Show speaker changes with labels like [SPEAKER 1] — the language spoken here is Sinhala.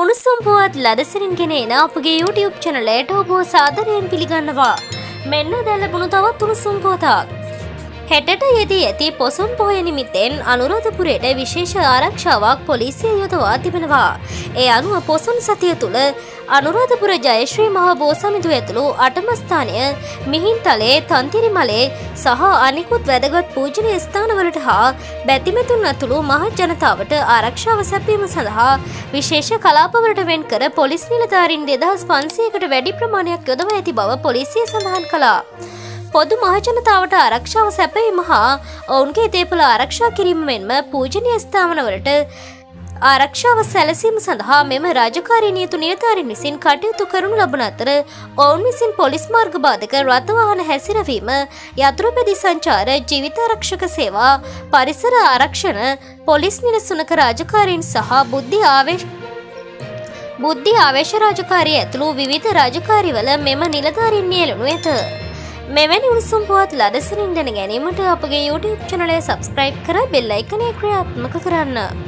[SPEAKER 1] උණුසුම් පුවත් ලදසරින් ගෙනන අපගේ YouTube චනලට ඔබෝ සාදරයෙන් පිළිගන්නවා. මෙන්න දැල්ලබුණු තවත් උණුසුම් පෝතාක්. හෙටට යෙදී ඇති පොසුම් පොහය නිමිත්තෙන් අනුරාධපුරයට විශේෂ ආරක්ෂාවක් පොලිසිය යොදවා තිබෙනවා. ඒ අනුව පොසුන් සතිය තුළ අනුරාධපුර ජයශ්‍රී මහා බෝසමිඳු ඇතුළු අටමස්ථානය මිහින්තලේ තන්තිරි මලේ සහ අනිකුත් වැදගත් පූජනය ස්ථානවලට හා බැතිමතුන් ඇතුළු මහත් ජනතාවට ආරක්ෂාව සැපීම සඳහා විශේෂ කලාපවලට වෙන් කර පොලිස් නිලධාරින් දෙදහස් පන්සියකට වැඩි ප්‍රමාණයක් යොදව ඇති බව පොලිසිය සඳහන් කළා. පොදු මහජනතාවට ආරක්ෂාව සැපීම හා ඔවුන්ගේ දේපල ආරක්ෂා කිරීම මෙන්ම පූජනය ස්ථාවනවලට ආරක්ෂාව සැලසීම සඳහා මෙම රාජකාරී නියතු නිලධාරින් විසින් කටයුතු කරනු ලබන අතර ඔවුන් විසින් පොලිස් මාර්ග බාධක රථවාහන හැසිරවීම යතුරුපැදි සංචාර ජීවිත ආරක්ෂක සේවා පරිසර ආරක්ෂණ පොලිස් නිලසුනක රාජකාරීන් සහ බුද්ධි ආවේශ බුද්ධි ආවේශ රාජකාරී ඇතුළු විවිධ රාජකාරිවල මෙම නිලධාරින් නියලුණු ඇත. මෙවැනි උණුසුම් පුවත් ලදසරින් දැන ගැනීමට අපගේ YouTube චනලය සබස්ක්‍රයිබ් කර බෙල් අයිකනය ක්‍රියාත්මක කරන්න.